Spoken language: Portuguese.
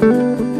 Música